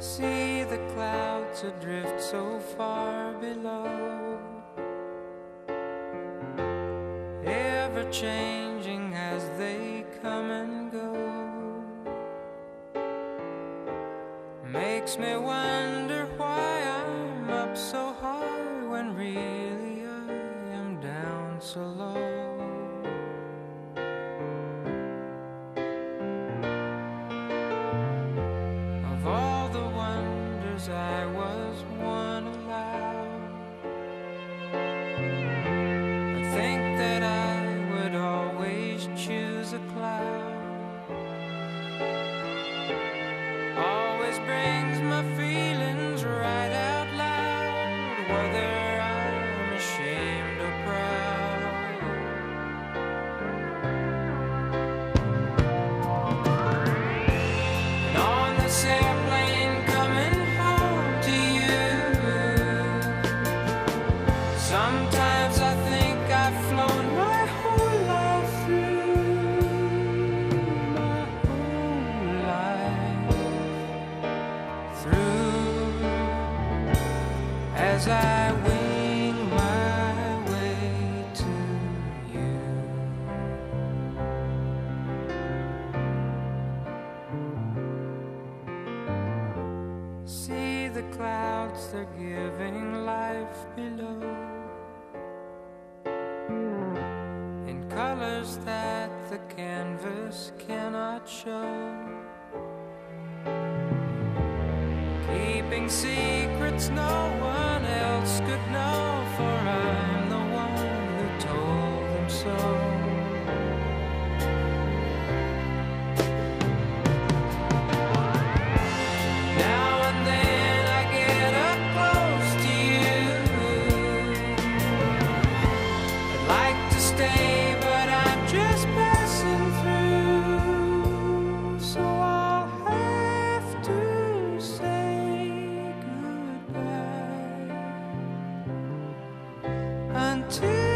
the clouds adrift so far below. Ever changing as they come and go. Makes me wonder why I'm up so high when really I am down so low. As I wing my way to you. See the clouds, they're giving life below in colors that the canvas cannot show. Keeping secrets no one to